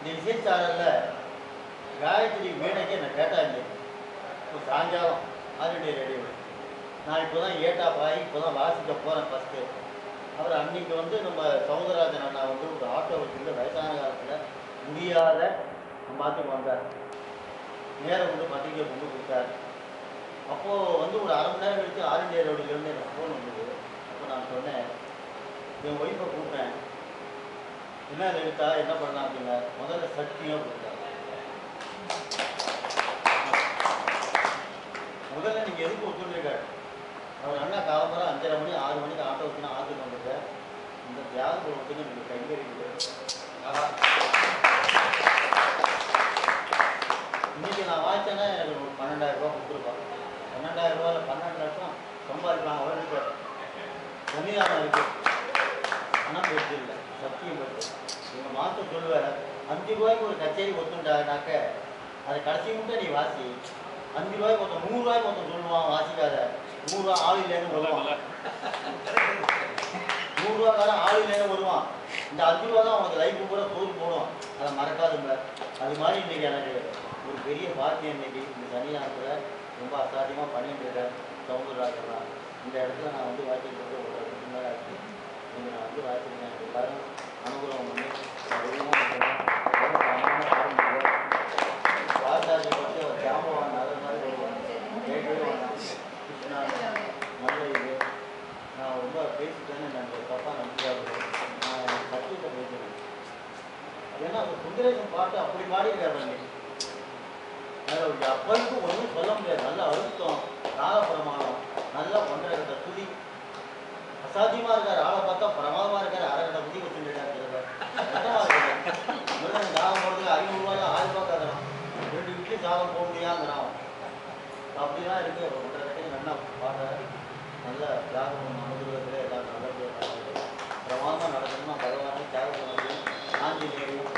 இந்த சேனலில் காயத்ரி வீணைக்கு என்னை கேட்டாங்க. இப்போ சாயங்காலம் ஆல் இண்டியா ரேடியோ நான் இப்போ தான் ஏட்டா பாய் இப்போ தான் வாசிக்க போகிறேன் ஃபஸ்ட்டு அப்புறம் அன்னைக்கு வந்து நம்ம சௌந்தரராஜன் அண்ணா வந்து ஒரு ஆட்டோ வச்சுருந்து வயசான காலத்தில் முடியாத மாற்றி வந்தார். நேரம் வந்து பத்திரிக்கை கொண்டு கொடுத்தார். அப்போது வந்து ஒரு அரை மணி நேரம் கழித்து ஆல் இண்டியா எனக்கு ஃபோன் வந்தது. அப்போ நான் சொன்னேன் என் ஒய்ஃபை கூப்பிட்டேன். என்ன எழுத்தா என்ன பண்ணலாம் அப்படின்னா முதல்ல சக்தியாக கொடுத்தாங்க முதல்ல நீங்கள் எதுக்கு ஒத்துழைக்காரு அவர் அண்ணா காலம்பரம் அஞ்சரை மணி ஆறு மணிக்கு ஆட்டோ வச்சுனா ஆற்றுக்கு வந்துட்டு இந்த தியாகத்தை ஒத்துக்கு நீங்கள் கைங்கரிக்குது இன்னைக்கு நான் வாய்ச்சேன்னா எனக்கு ஒரு பன்னெண்டாயிரம் ரூபா கொடுத்துருப்பாங்க பன்னெண்டாயிரம் ரூபாயில் பன்னெண்டு லட்சம் சம்பாதிக்கலாம் இருக்கார் தனியாக இருக்குது ஆனால் பெருசு இல்லை சத்தியம் எங்கள் மாதம் சொல்லுவேன் அஞ்சு ரூபாய்க்கு ஒரு கச்சேரி ஒத்துண்டானாக்க அதை கடைசி மட்டும் நீ வாசி. அஞ்சு ரூபாய்க்கு ஒருத்தன் நூறு ரூபாய்க்கு ஒருத்தன் சொல்லுவான் வாசிக்காத. நூறுரூவா ஆள் இல்லைன்னு வருவான். நூறுரூவாக்காரன் ஆள் இல்லைன்னு வருவான். இந்த அஞ்சு ரூபா தான் உனக்கு லைஃப் பூரா சோறு போடும். அதை மறக்காதுங்க அது மாதிரி இன்னைக்கு எனக்கு ஒரு பெரிய பாக்கியம் இன்னைக்கு. இந்த சன்னிதானத்தில் ரொம்ப அசாத்தியமாக பண்ணிட்டு இருக்கேன் சவுந்தரராஜன் இந்த இடத்துல நான் வந்து வாசிக்கிறது ஒரு ரெண்டு நாள் ஆச்சு நீங்கள் நான் வந்து வாசிக்கிறேன் எல்லாரும் அனுகூலம் பண்ணி நான் பற்றி ஒரு ஜாம்பவான் நல்ல மாதிரி கேட்கவே நல்ல இது நான் ரொம்ப பேசிட்டேன்னு எனக்கு தப்பாக நம்பிக்காது நான் சத்தியத்தை பேசுகிறேன் ஏன்னா அந்த சுந்தரேசன் பாட்டு அப்படி பாடியிருக்காரு அன்னைக்கு. அதோடைய அப்பனுக்கு ஒன்றும் சொல்ல முடியாது நல்ல அழுத்தம் நாகப்பிரமாணம் நல்லா ஒன்றரை துதி அசாத்தியமா இருக்காரு ஆளை பார்த்தா பிரமாதமா இருக்காரு. அரைக்கட்ட புதி வச்சுருக்காரு சாதம் போடுறதுக்கு ஐநூறுரூவாய் ஆயிரம் ரூபாய் தரணும் ரெண்டு இட்லி சாதம் போக முடியாங்கிறான் அப்படிலாம் இருக்கு. அவர் ஒன்றரை கட்டையும் நல்லா பாடுறாரு நல்ல தியாகம் அனுகிரகத்தில் எல்லாரும் நல்லது பிரமாதமாக நடக்கணும்னா பகவானே தியாகம் பண்ணது ஆஞ்சநேயம்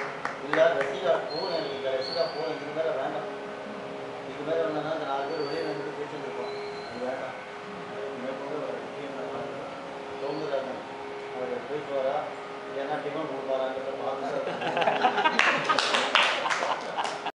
இல்லை ரசிகா போகணும் எனக்கு. ரசிகா போகணும். இதுக்கு மேலே வேண்டாம். இதுக்கு மேலே வேணும்னா அந்த நாலு பேர் வெளியே நின்று பேசிட்டு இருக்கோம் அது வேண்டாம் மேற்கொண்டு ஒரு முக்கியமான சௌந்தரராஜன் அவர் பேசுவாரா இல்லைன்னா டிஃபன் கொடுப்பாராங்கிறத பார்த்து